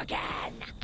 again.